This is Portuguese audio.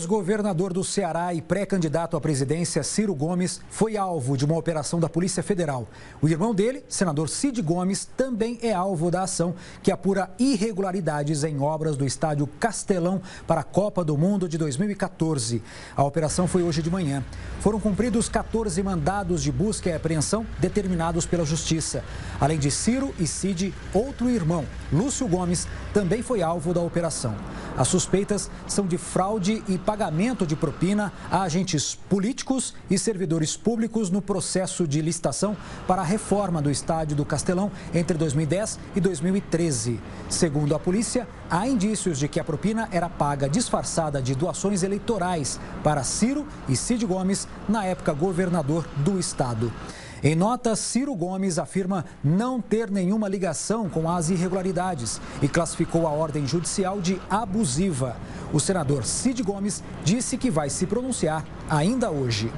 ex-governador do Ceará e pré-candidato à presidência, Ciro Gomes, foi alvo de uma operação da Polícia Federal. O irmão dele, senador Cid Gomes, também é alvo da ação que apura irregularidades em obras do estádio Castelão para a Copa do Mundo de 2014. A operação foi hoje de manhã. Foram cumpridos 14 mandados de busca e apreensão determinados pela Justiça. Além de Ciro e Cid, outro irmão, Lúcio Gomes, também foi alvo da operação. As suspeitas são de fraude e pagamento de propina a agentes políticos e servidores públicos no processo de licitação para a reforma do estádio do Castelão entre 2010 e 2013. Segundo a polícia, há indícios de que a propina era paga disfarçada de doações eleitorais para Ciro e Cid Gomes, na época governador do estado. Em nota, Ciro Gomes afirma não ter nenhuma ligação com as irregularidades e classificou a ordem judicial de abusiva. O senador Cid Gomes disse que vai se pronunciar ainda hoje.